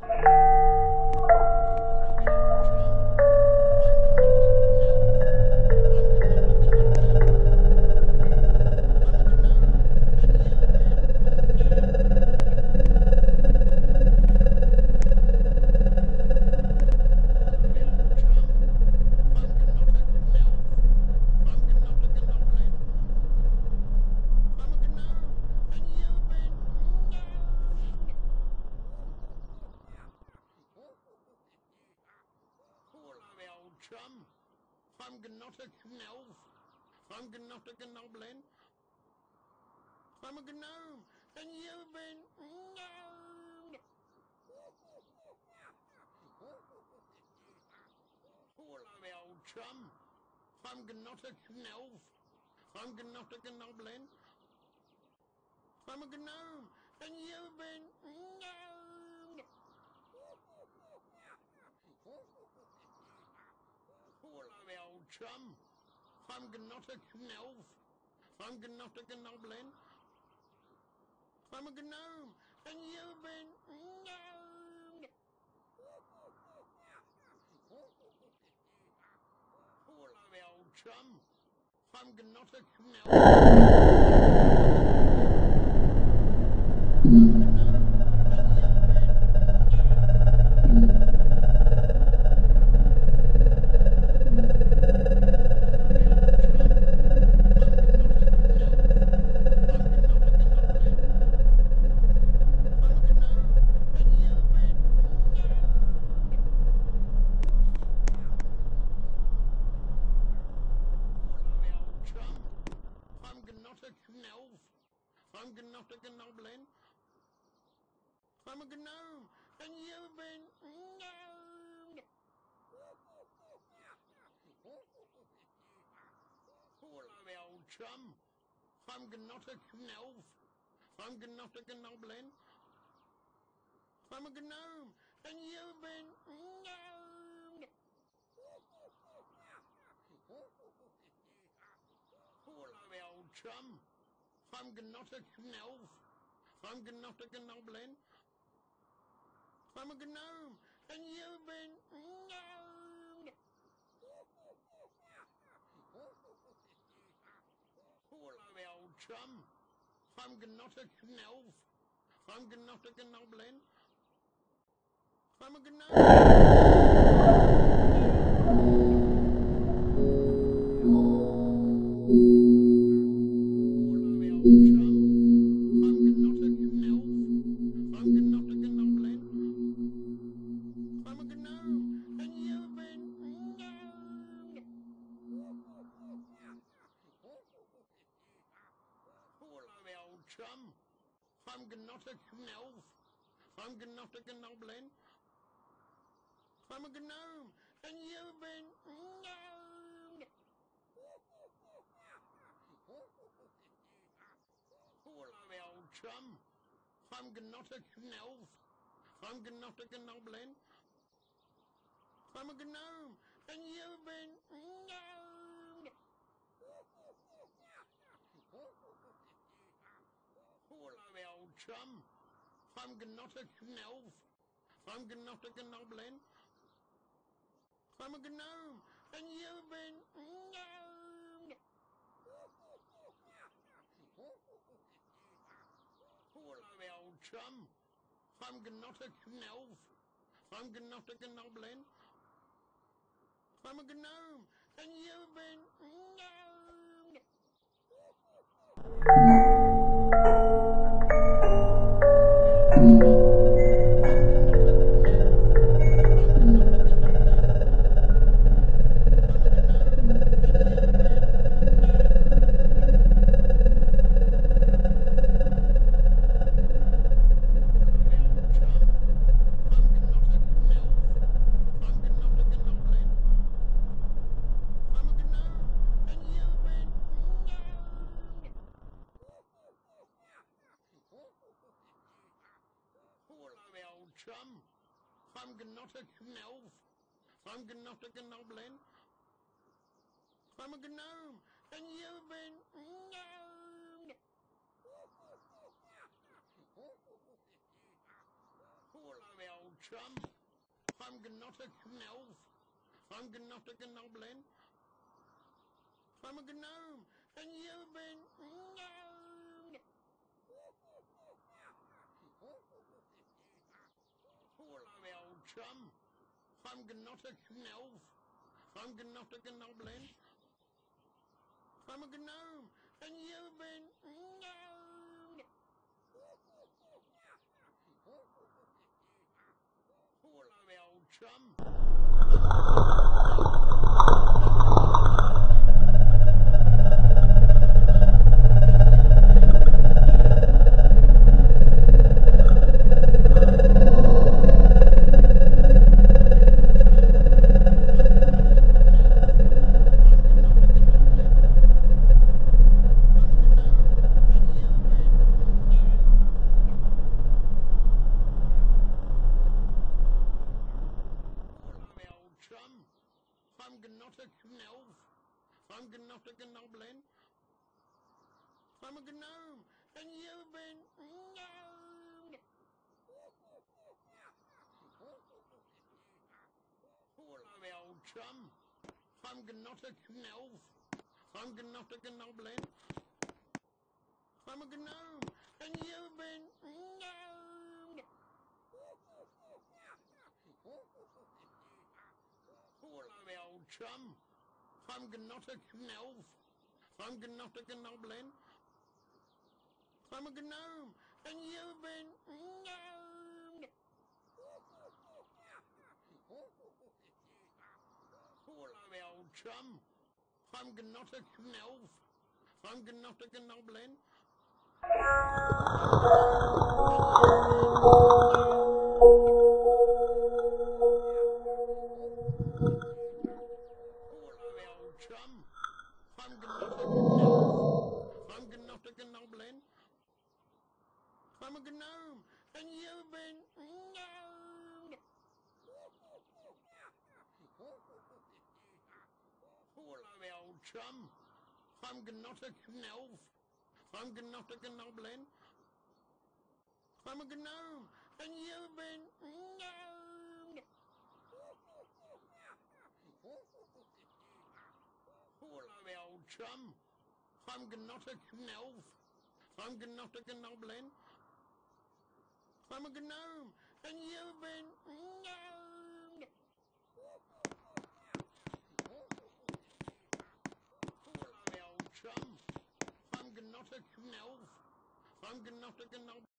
chum. I'm not a elf. I'm not a goblin. I'm a gnome, and you've been gnomed. Hello, old chum. I'm not a elf. I'm not a goblin. I'm a gnome, and you've been gnomed. Chum. I'm not a elf. I'm not a goblin. I'm a gnome, and you've been gnomed. Hello, old chum. I'm not a elf. I'm a gnome, and you've been gnomed. Hello, old chum. I'm not a elf. I'm not a goblin. I'm a gnome, and you've been gnomed. Hello, old chum. I'm not a elf. I'm not a goblin. I'm a gnome, and you've been gnomed. Hello, old chum. I'm not a elf. I'm not a goblin. I'm a gnome. I'm not a elf. I'm not a goblin. I'm a gnome, and you've been gnomed. Hello, old chum. I'm not a elf. I'm not a goblin. I'm a gnome, and you've been gnomed. Hello, old chum. I'm not a elf. I'm not a goblin. I'm a gnome, and you've been gnomed. Hello, old chum. I'm not a elf. I'm not a goblin. I'm a gnome, and you've been gnomed. Chum. I'm not a elf. I'm not a goblin. I'm a gnome, and you've been gnomed. Hello, old chum. I'm not a gnolf. I'm not a gnoblin. I'm a gnome, and you've been gnomed. Hello, me old chum. Gnolf. I'm not a gnoblin. I'm a gnome, and you've been gnomed. Hello, old chum. Not a gnolf. I'm not a gnoblin. I'm a gnome, and you've been gnomed. Hello, me old chum. I'm not a gnolf. I'm not a gnoblin. I'm a gnome, and you've been gnomed. Hello, me old chum. I'm not a gnolf. I'm not a gnoblin. I'm a gnome, and you've been gnomed. Hello, me old chum. I'm not a gnolf. I'm not a gnoblin. And you've been gnomed. Hello, old chum. I'm not a gnolf. I'm not a gnoblin. I'm a gnome, and you've been gnomed. Hello, old chum. I'm not a gnolf. I'm not a gnoblin. I'm a gnome, and you've been gnomed. Hello, old chum. I'm not a gnolf. I'm not a gnoblin.